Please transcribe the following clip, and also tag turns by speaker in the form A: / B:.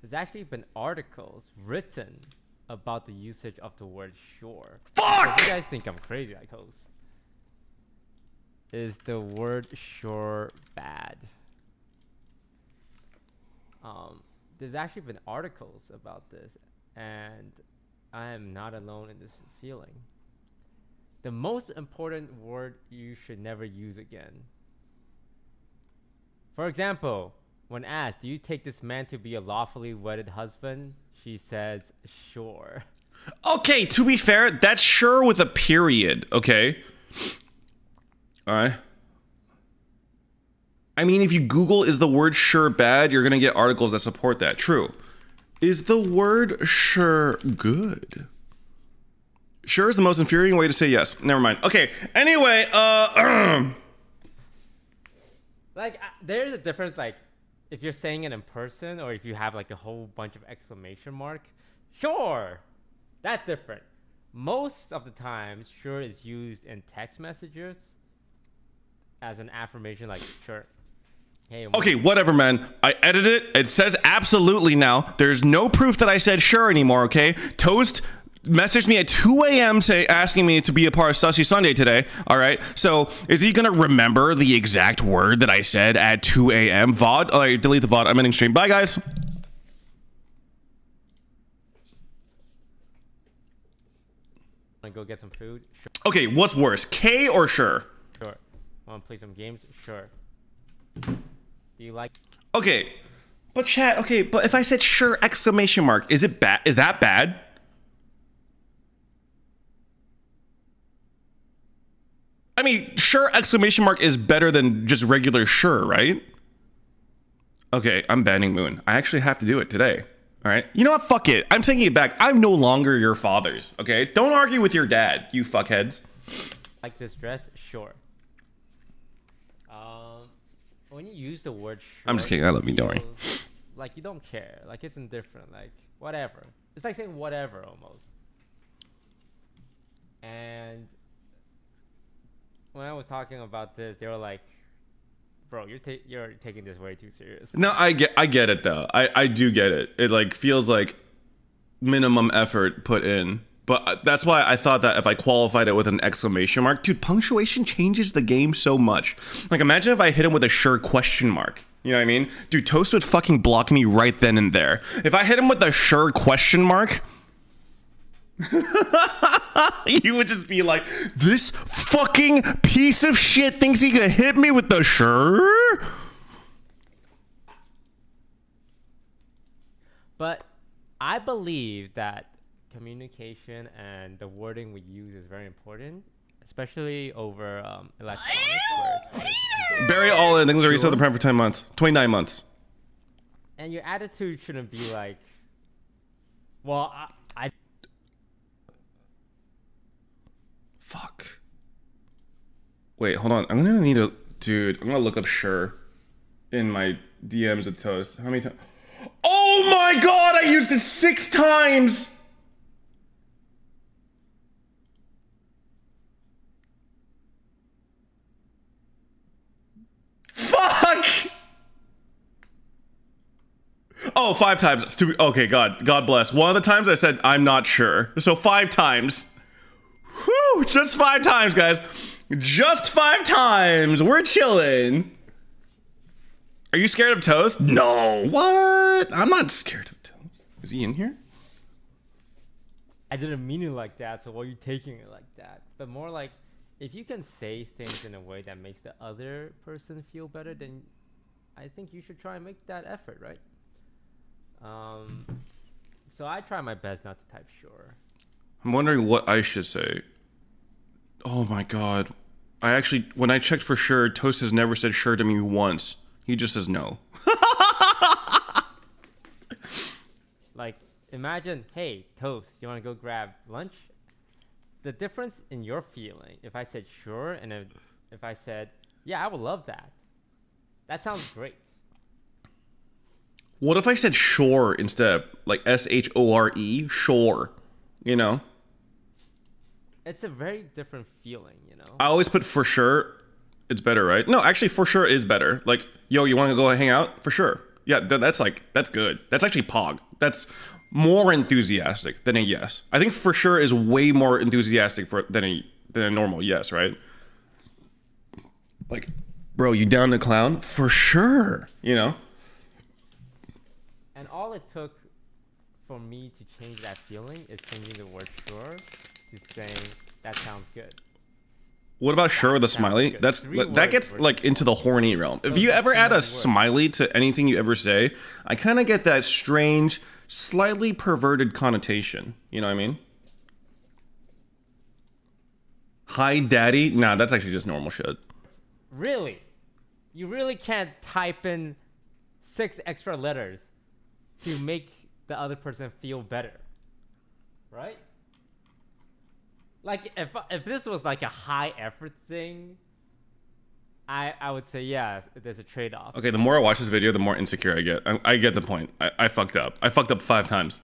A: there's actually been articles written about the usage of the word sure.
B: Fuck!
A: So you guys think I'm crazy, I suppose. Is the word sure bad? Um, there's actually been articles about this, and I am not alone in this feeling. The most important word you should never use again. For example, when asked, Do you take this man to be a lawfully wedded husband? She says, Sure.
B: Okay, to be fair, that's sure with a period, okay? Alright. I mean, if you Google is the word sure bad, you're gonna get articles that support that. True. Is the word sure good? Sure is the most infuriating way to say yes. Never mind. Okay, anyway, uh.
A: Like, there's a difference, like, if you're saying it in person or if you have, like, a whole bunch of exclamation mark. Sure! That's different. Most of the time, sure is used in text messages as an affirmation, like, sure. Hey,
B: Okay, whatever, man. I edited it. It says absolutely now. There's no proof that I said sure anymore, okay? Toast messaged me at 2 a.m. say asking me to be a part of Sussy Sunday today. All right. So is he gonna remember the exact word that I said at 2 a.m. VOD? Oh, delete the VOD. I'm ending stream. Bye, guys.
A: Wanna go get some food? Sure.
B: Okay, what's worse, K or sure?
A: Sure. Wanna play some games? Sure. Do you like
B: Okay, but chat. Okay, but if I said sure exclamation mark, is it bad? Is that bad? Mean, sure exclamation mark is better than just regular sure, right? Okay, I'm banning Moon. I actually have to do it today. All right. You know what? Fuck it. I'm taking it back. I'm no longer your father's. Okay. Don't argue with your dad, you fuckheads.
A: like this dress? Sure. Um, when you use the word sure,
B: I'm just kidding. I love you, don't worry.
A: Like you don't care. Like it's indifferent. Like whatever. It's like saying whatever almost. And when I was talking about this, they were like, "Bro, you're ta- you're taking this way too serious."
B: No, I get I get it though. I I do get it. It like feels like minimum effort put in. But uh, that's why I thought that if I qualified it with an exclamation mark, dude, punctuation changes the game so much. Like imagine if I hit him with a sure question mark. You know what I mean? Dude, Toast would fucking block me right then and there. If I hit him with a sure question mark, you would just be like, this fucking piece of shit thinks he could hit me with the sure?
A: But I believe that communication and the wording we use is very important, especially over um, electronics. where it's hard.
B: Bury all in. Things are reset the prime for 10 months. 29 months.
A: And your attitude shouldn't be like, well, I, I
B: Fuck. Wait, hold on. I'm gonna need a dude. I'm gonna look up sure in my DMs with Toast. How many times? Oh my god! I used it six times. Fuck. Oh, five times. Too- Okay, God, God bless. One of the times I said I'm not sure, so five times. Just five times, guys. Just five times. We're chilling. Are you scared of toast? No. What? I'm not scared of toast. Is he in here?
A: I didn't mean it like that, so why are you taking it like that? But more like, if you can say things in a way that makes the other person feel better, then I think you should try and make that effort, right? Um, so I try my best not to type sure.
B: I'm wondering what I should say. Oh my god. I actually, when I checked for sure, Toast has never said sure to me once. He just says no.
A: Like, imagine, hey, Toast, you want to go grab lunch? The difference in your feeling, if I said sure, and if, if I said, yeah, I would love that. That sounds great.
B: What if I said sure instead? Like S H O R E? Sure. You know?
A: It's a very different feeling, you know?
B: I always put for sure. It's better, right? No, actually, for sure is better. Like, yo, you want to go hang out? For sure. Yeah, th- that's like that's good. That's actually pog. That's more enthusiastic than a yes. I think for sure is way more enthusiastic for than a than a normal yes, right? Like, bro, you down the clown for sure. You know.
A: And all it took for me to change that feeling is changing the word sure to saying that sounds good.
B: What about sure with a smiley?
A: good.
B: That's
A: Three
B: that gets like into the horny realm. If you ever add a smiley to anything you ever say, I kind of get that strange, slightly perverted connotation. You know what I mean? Hi, daddy. Nah, that's actually just normal shit.
A: Really? You really can't type in six extra letters to make the other person feel better. Right? Like if if this was like a high effort thing, I I would say yeah, there's a trade off.
B: Okay, the more I watch this video, the more insecure I get. I, I get the point. I, I fucked up. I fucked up five times.